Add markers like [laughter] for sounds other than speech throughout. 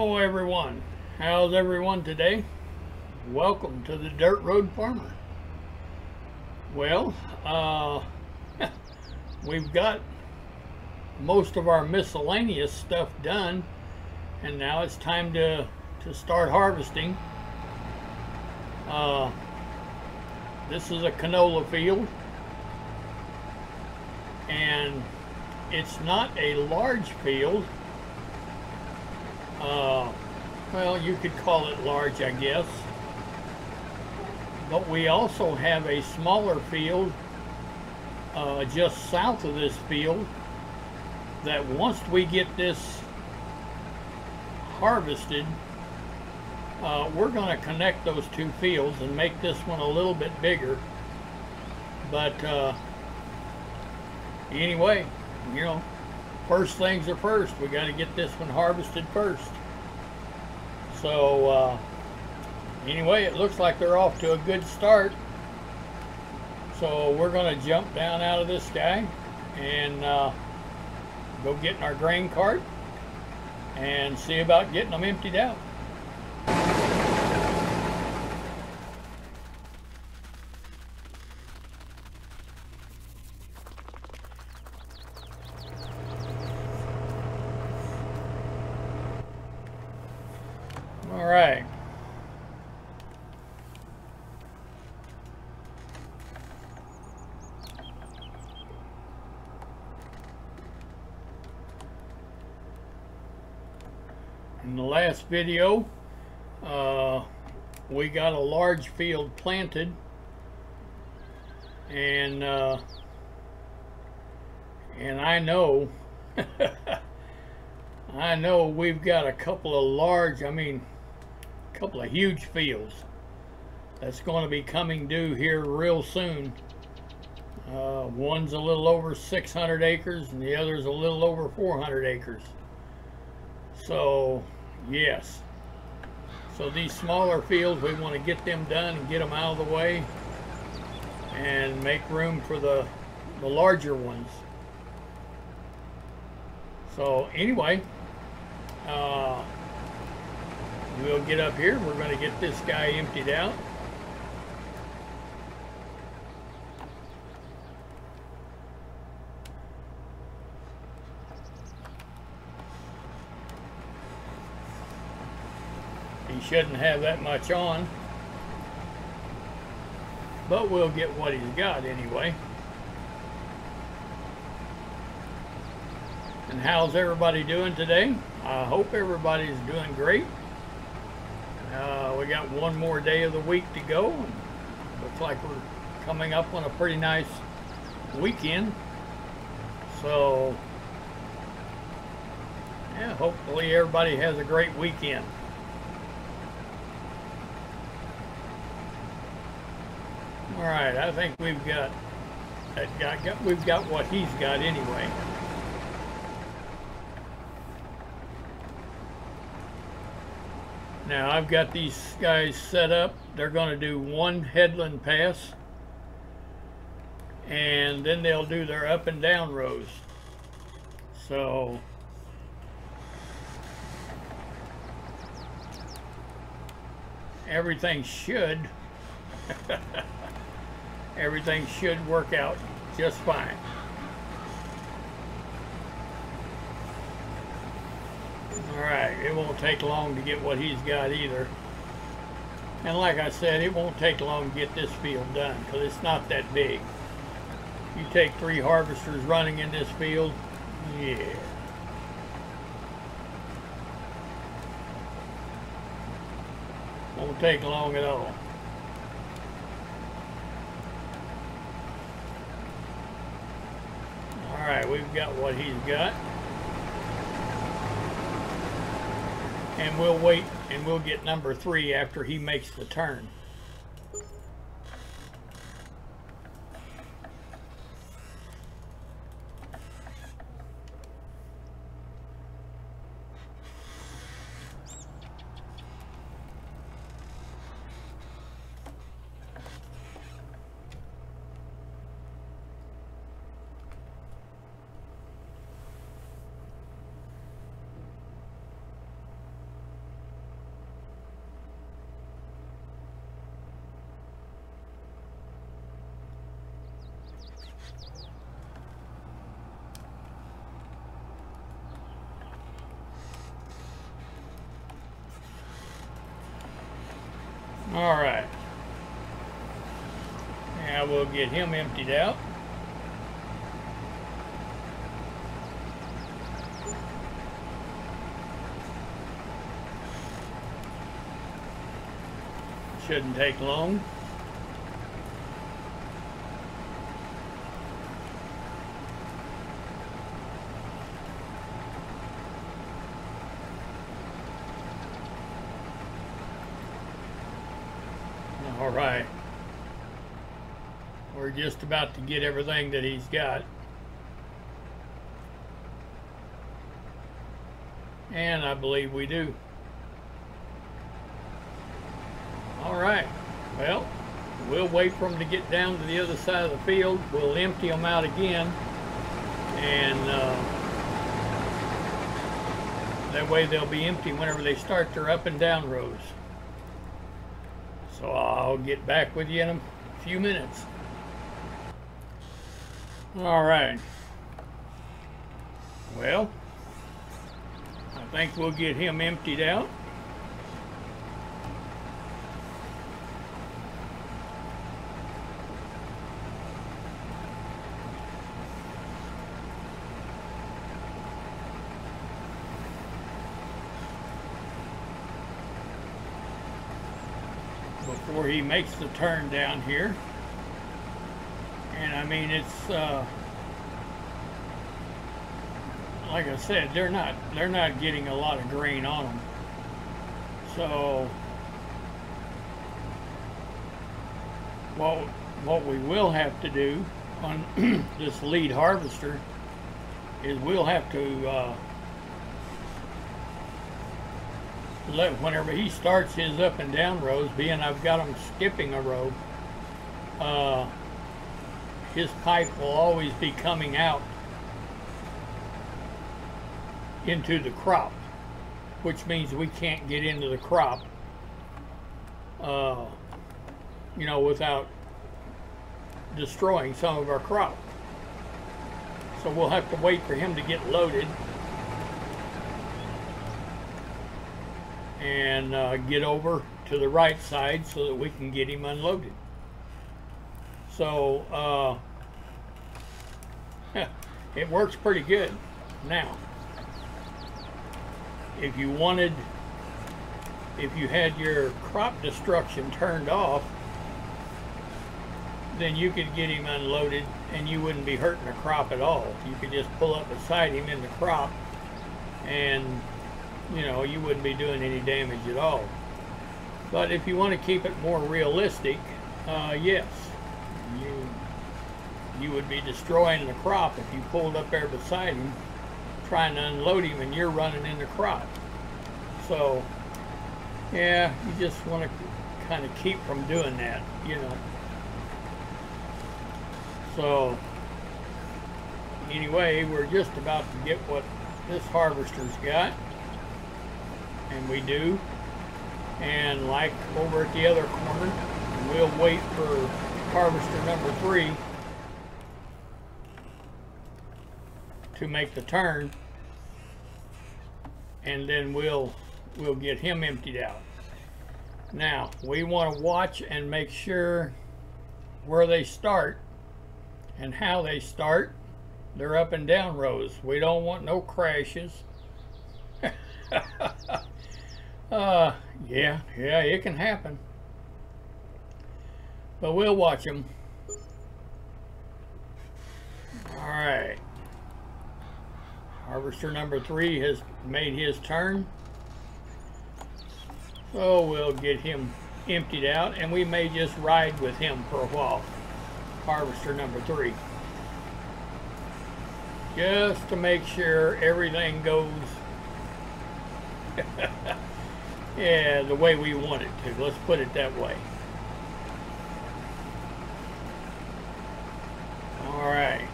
Hello everyone. How's everyone today? Welcome to the Dirt Road Farmer. Well, uh, [laughs] we've got most of our miscellaneous stuff done and now it's time to, to start harvesting. Uh, this is a canola field and it's not a large field uh, well, you could call it large, I guess. But we also have a smaller field uh, just south of this field that once we get this harvested, uh, we're going to connect those two fields and make this one a little bit bigger. But uh, anyway, you know, first things are first. We got to get this one harvested first. So uh, anyway, it looks like they're off to a good start. So we're going to jump down out of this guy and uh, go get in our grain cart and see about getting them emptied out. All right. In the last video, uh, we got a large field planted and uh, and I know [laughs] I know we've got a couple of large, I mean, a couple of huge fields that's going to be coming due here real soon. Uh, one's a little over 600 acres and the other's a little over 400 acres. So, yes. So these smaller fields, we want to get them done and get them out of the way and make room for the, the larger ones. So anyway, uh, we'll get up here. We're going to get this guy emptied out. Shouldn't have that much on. But we'll get what he's got anyway. And how's everybody doing today? I hope everybody's doing great. Uh, we got one more day of the week to go. Looks like we're coming up on a pretty nice weekend. So, yeah, hopefully everybody has a great weekend. All right, I think we've got. Got, we've got what he's got anyway. Now I've got these guys set up. They're going to do one headland pass and then they'll do their up and down rows. So everything should [laughs] everything should work out just fine. Alright, it won't take long to get what he's got either. And like I said, it won't take long to get this field done because it's not that big. You take three harvesters running in this field, yeah. Won't take long at all. Alright, we've got what he's got. And we'll wait and we'll get number three after he makes the turn. All right. Now we'll get him emptied out. Shouldn't take long. All right. We're just about to get everything that he's got. And I believe we do. All right. Well, we'll wait for them to get down to the other side of the field. We'll empty them out again. And uh, that way they'll be empty whenever they start their up and down rows. So I'll get back with you in a few minutes. All right. Well, I think we'll get him emptied out. before he makes the turn down here. And I mean, it's, uh, like I said, they're not, they're not getting a lot of grain on them. So, what, what we will have to do on [clears throat] this lead harvester is we'll have to, uh, let whenever he starts his up and down rows, being I've got him skipping a row, uh, his pipe will always be coming out into the crop, which means we can't get into the crop, uh, you know, without destroying some of our crop. So we'll have to wait for him to get loaded and uh, get over to the right side so that we can get him unloaded. So uh, [laughs] it works pretty good. Now, if you wanted, if you had your crop destruction turned off, then you could get him unloaded and you wouldn't be hurting the crop at all. You could just pull up beside him in the crop and you know, you wouldn't be doing any damage at all. But if you want to keep it more realistic, uh, yes, you you would be destroying the crop if you pulled up there beside him trying to unload him and you're running in the crop. So, yeah, you just want to kind of keep from doing that, you know. So, anyway, we're just about to get what this harvester's got and we do. And like over at the other corner, we'll wait for harvester number three to make the turn and then we'll we'll get him emptied out. Now, we want to watch and make sure where they start and how they start their up and down rows. We don't want no crashes. [laughs] Uh, yeah, yeah, it can happen. But we'll watch him. Alright. Harvester number three has made his turn. So we'll get him emptied out and we may just ride with him for a while. Harvester number three. Just to make sure everything goes [laughs] yeah, the way we want it to. Let's put it that way. All right.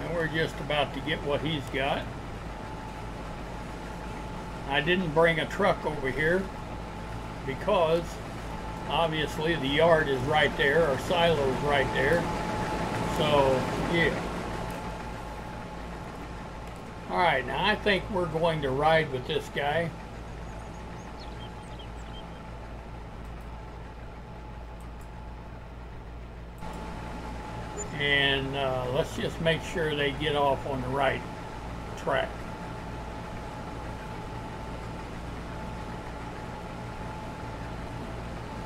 And we're about to get what he's got. I didn't bring a truck over here because obviously the yard is right there, our silo's right there. So, yeah. Alright, now I think we're going to ride with this guy. And uh, let's just make sure they get off on the right track.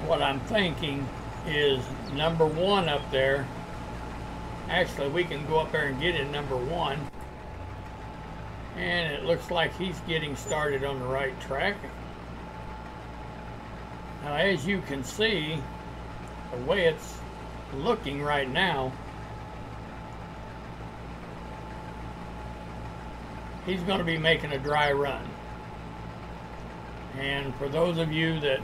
What I'm thinking is number one up there. Actually, we can go up there and get in number one. And it looks like he's getting started on the right track. Now, as you can see, the way it's looking right now, he's going to be making a dry run. And for those of you that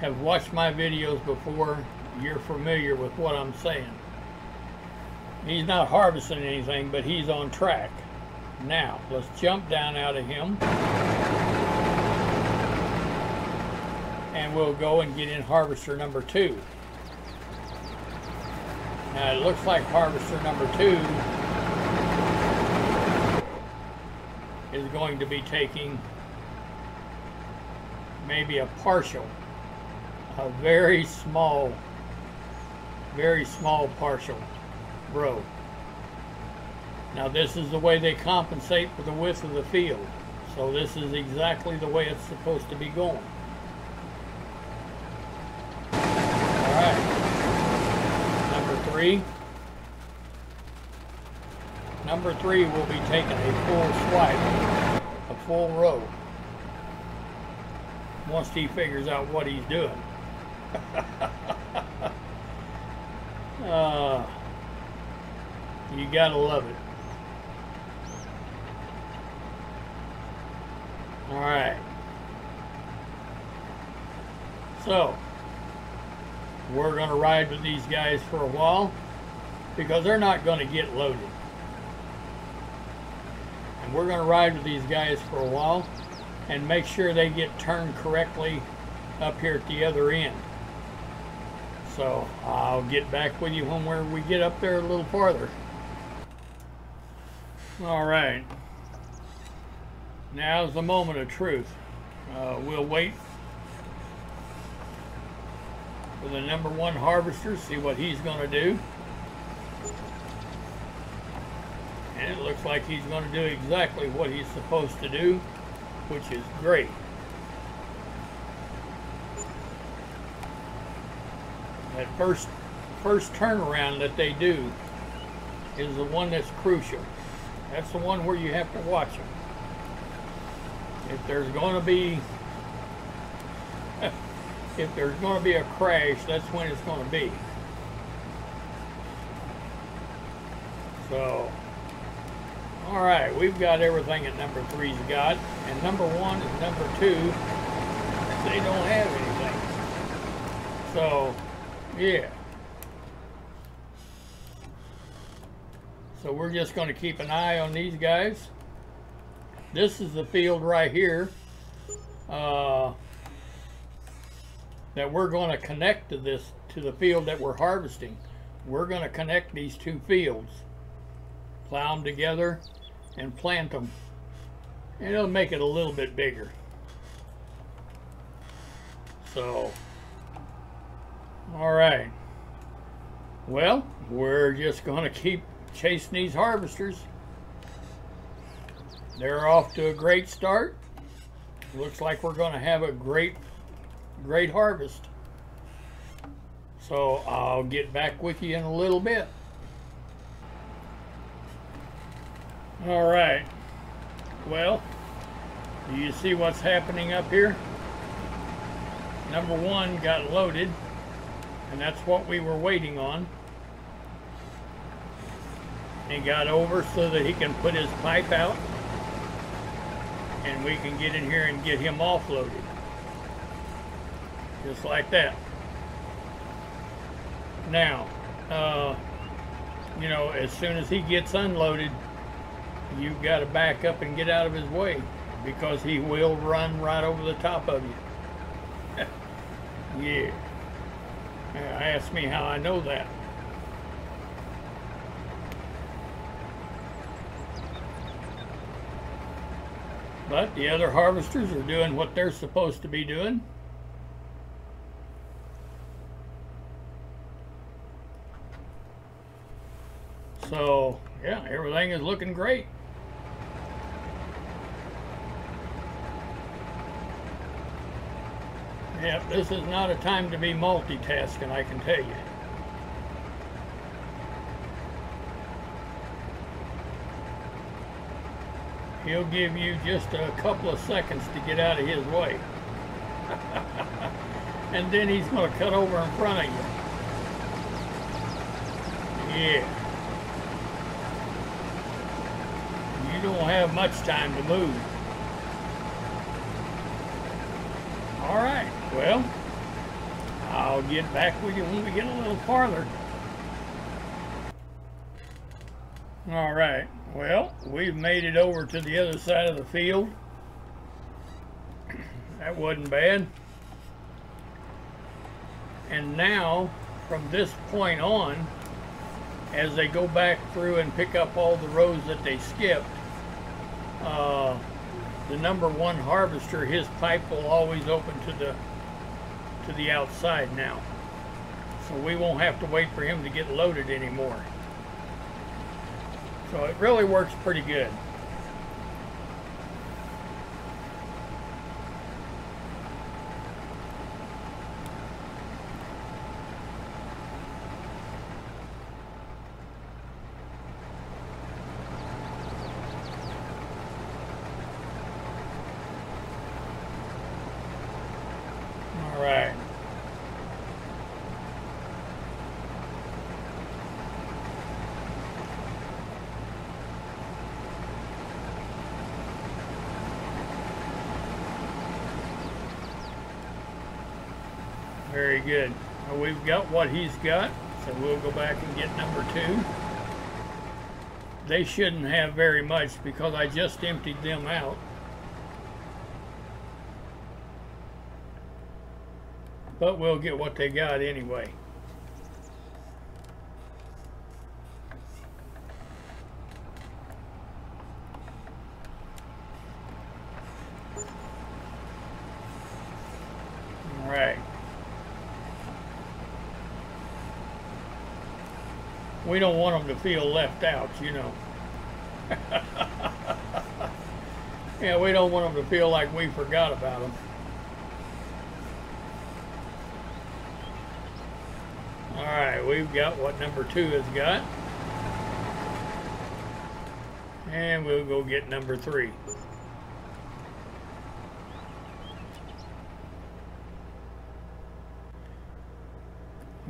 have watched my videos before, you're familiar with what I'm saying. He's not harvesting anything, but he's on track. Now, let's jump down out of him. And we'll go and get in harvester number two. Now, it looks like harvester number two going to be taking maybe a partial, a very small, very small partial row. Now this is the way they compensate for the width of the field. So this is exactly the way it's supposed to be going. Alright. Number three. Number three will be taking a full swipe, full row, once he figures out what he's doing. uh, [laughs] you gotta love it. All right. So, we're to ride with these guys for a while because they're not to get loaded. And we're going to ride with these guys for a while and make sure they get turned correctly up here at the other end. So I'll get back with you when we get up there a little farther. All right. Now's the moment of truth. Uh, we'll wait for the number one harvester, see what he's going to do. And it looks like he's going to do exactly what he's supposed to do, which is great. That first, first turnaround that they do is the one that's crucial. That's the one where you have to watch them if there's going to be [laughs] if there's going to be a crash, that's when it's going to be. So, all right, we've got everything that number three's got, and number one and number two, they don't have anything. So, yeah. So we're just going to keep an eye on these guys this is the field right here uh, that we're going to connect to this to the field that we're harvesting we're going to connect these two fields plow them together and plant them and it'll make it a little bit bigger so all right well we're just going to keep chasing these harvesters they're off to a great start. Looks like we're going to have a great, great harvest. So I'll get back with you in a little bit. All right. Well, do you see what's happening up here? Number one got loaded, and that's what we were waiting on. He got over so that he can put his pipe out and we can get in here and get him offloaded. Just like that. Now, uh, you know, as soon as he gets unloaded, you've got to back up and get out of his way because he will run right over the top of you. [laughs] yeah. Ask me how I know that. But the other harvesters are doing what they're supposed to be doing. So, yeah, everything is looking great. Yep, this is not a time to be multitasking, I can tell you. He'll give you just a couple of seconds to get out of his way. [laughs] and then he's going to cut over in front of you. Yeah. You don't have much time to move. All right, well, I'll get back with you when we get a little farther. All right, well, we've made it over to the other side of the field. [clears throat] That wasn't bad. And now, from this point on, as they go back through and pick up all the rows that they skipped, uh, the number one harvester, his pipe will always open to the to the outside now. So we won't have to wait for him to get loaded anymore. So it really works pretty good. All right. Very good. We've got what he's got, so we'll go back and get number two. They shouldn't have very much because I just emptied them out. But we'll get what they got anyway. All right. We don't want them to feel left out, you know. [laughs] yeah, we don't want them to feel like we forgot about them. All right, we've got what number two has got. And we'll go get number three.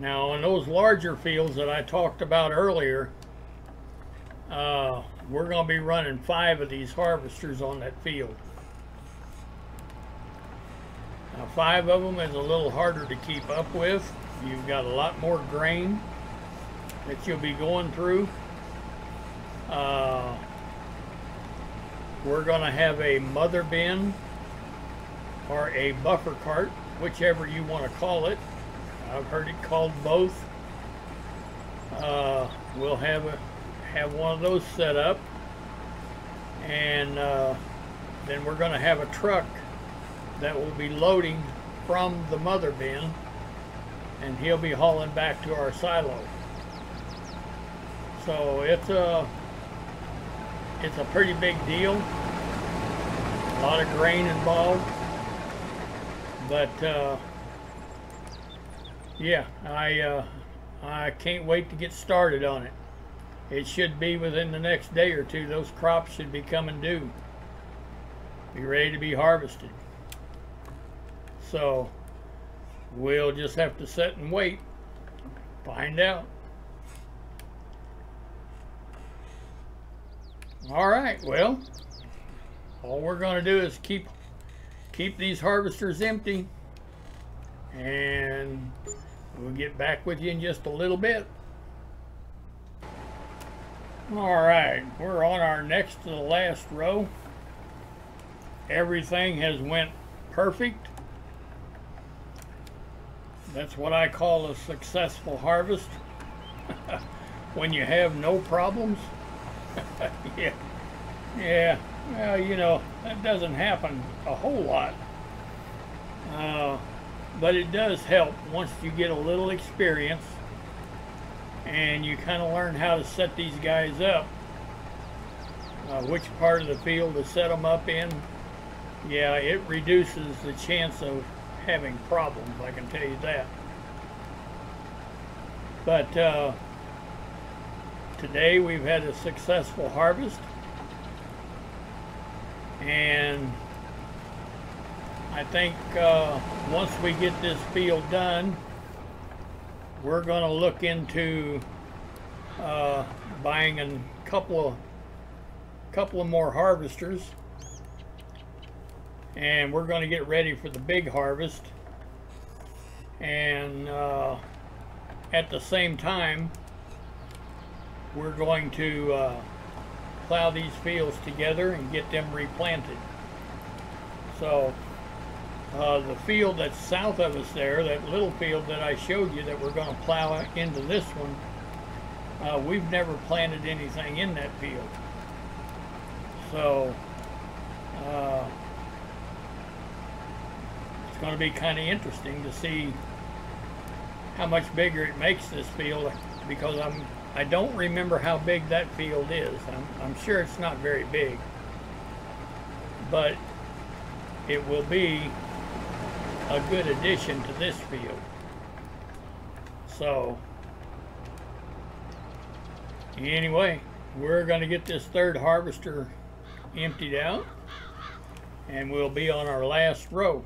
Now, on those larger fields that I talked about earlier, uh, we're going to be running five of these harvesters on that field. Now, five of them is a little harder to keep up with. You've got a lot more grain that you'll be going through. Uh, we're going to have a mother bin or a buffer cart, whichever you want to call it. I've heard it called both. Uh, we'll have a have one of those set up, and uh, then we're going to have a truck that will be loading from the mother bin, and he'll be hauling back to our silo. So it's a it's a pretty big deal. A lot of grain involved, but. Uh, yeah, I uh, I can't wait to get started on it. It should be within the next day or two. Those crops should be coming due. Be ready to be harvested. So we'll just have to sit and wait. Find out. All right, well, all we're going to do is keep keep these harvesters empty and We'll get back with you in just a little bit. All right, we're on our next to the last row. Everything has went perfect. that's what I call a successful harvest. [laughs] when you have no problems. [laughs] yeah. Yeah. Well, you know, that doesn't happen a whole lot. Uh, but it does help once you get a little experience and you kind of learn how to set these guys up. Uh, which part of the field to set them up in. Yeah, it reduces the chance of having problems, I can tell you that. But uh, today we've had a successful harvest and I think uh, once we get this field done we're going to look into uh, buying a couple of couple of more harvesters and we're going to get ready for the big harvest and uh, at the same time we're going to uh, plow these fields together and get them replanted. So uh, the field that's south of us there, that little field that I showed you that we're going to plow into this one, uh, we've never planted anything in that field. So uh, it's going to be kind of interesting to see how much bigger it makes this field because I'm I don't remember how big that field is. I'm, I'm sure it's not very big. But it will be a good addition to this field. So, anyway, we're going to get this third harvester emptied out and we'll be on our last row.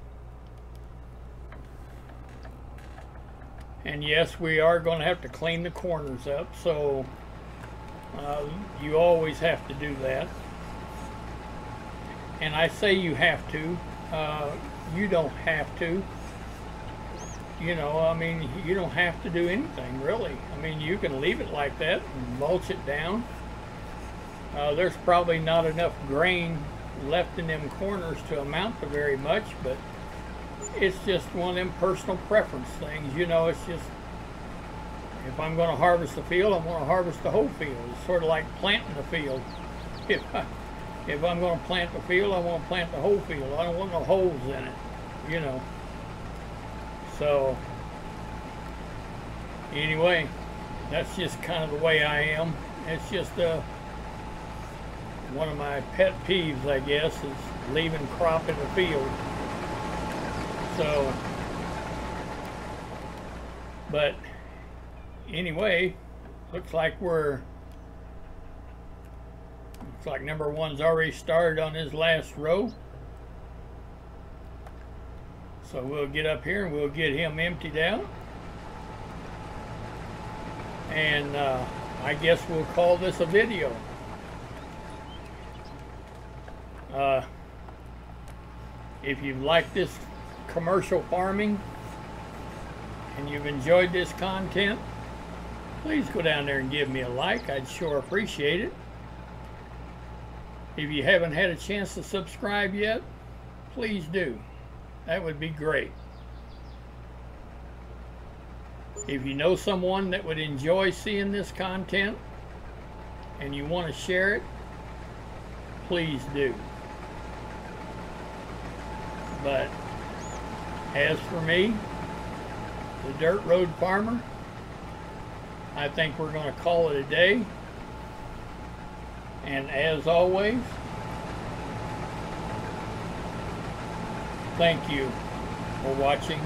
And yes, we are going to have to clean the corners up, so uh, you always have to do that. And I say you have to. Uh, you don't have to. You know, I mean, you don't have to do anything, really. I mean, you can leave it like that and mulch it down. Uh, there's probably not enough grain left in them corners to amount to very much, but it's just one of them personal preference things. You know, it's just if I'm going to harvest the field, I'm going to harvest the whole field. It's sort of like planting the field. [laughs] If I, if I'm going to plant the field, I want to plant the whole field. I don't want no holes in it. You know. So anyway, that's just kind of the way I am. It's just uh, one of my pet peeves, I guess, is leaving crop in the field. So, but anyway, looks like we're, looks like number one's already started on his last row. So we'll get up here and we'll get him emptied out. And uh, I guess we'll call this a video. Uh, if you like this commercial farming and you've enjoyed this content, please go down there and give me a like. I'd sure appreciate it. If you haven't had a chance to subscribe yet, please do. That would be great. If you know someone that would enjoy seeing this content and you want to share it, please do. But as for me, the Dirt Road Farmer, I think we're going to call it a day. And as always, thank you for watching